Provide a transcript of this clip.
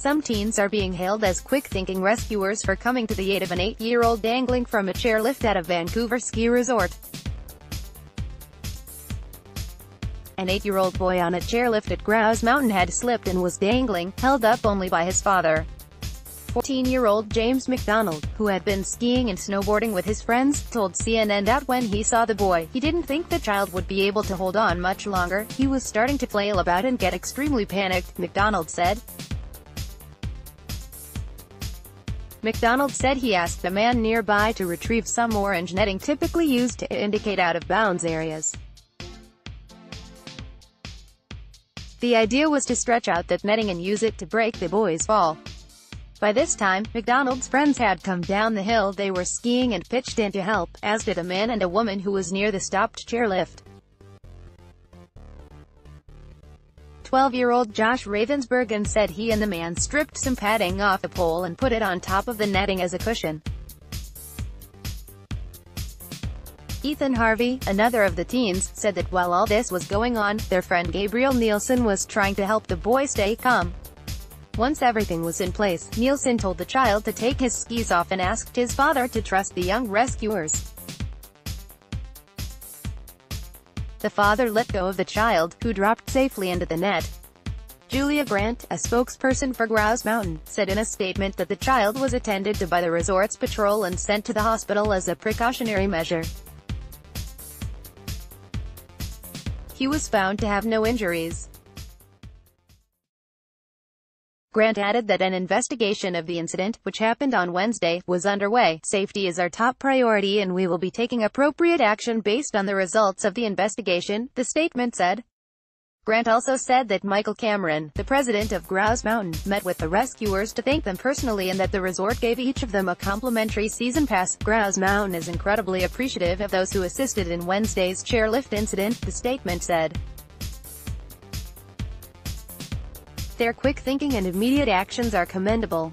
Some teens are being hailed as quick-thinking rescuers for coming to the aid of an eight-year-old dangling from a chairlift at a Vancouver ski resort. An eight-year-old boy on a chairlift at Grouse Mountain had slipped and was dangling, held up only by his father. 14-year-old James MacDonald, who had been skiing and snowboarding with his friends, told CNN that when he saw the boy, he didn't think the child would be able to hold on much longer, he was starting to flail about and get extremely panicked, MacDonald said. MacDonald said he asked a man nearby to retrieve some orange netting typically used to indicate out-of-bounds areas. The idea was to stretch out that netting and use it to break the boy's fall. By this time, MacDonald's friends had come down the hill they were skiing and pitched in to help, as did a man and a woman who was near the stopped chairlift. 12-year-old Josh Ravensbergen said he and the man stripped some padding off the pole and put it on top of the netting as a cushion. Ethan Harvey, another of the teens, said that while all this was going on, their friend Gabriel Nielsen was trying to help the boy stay calm. Once everything was in place, Nielsen told the child to take his skis off and asked his father to trust the young rescuers. The father let go of the child, who dropped safely into the net. Julia Grant, a spokesperson for Grouse Mountain, said in a statement that the child was attended to by the resort's patrol and sent to the hospital as a precautionary measure. He was found to have no injuries. Grant added that an investigation of the incident, which happened on Wednesday, was underway. Safety is our top priority and we will be taking appropriate action based on the results of the investigation, the statement said. Grant also said that Michael Cameron, the president of Grouse Mountain, met with the rescuers to thank them personally and that the resort gave each of them a complimentary season pass. Grouse Mountain is incredibly appreciative of those who assisted in Wednesday's chairlift incident, the statement said. Their quick thinking and immediate actions are commendable.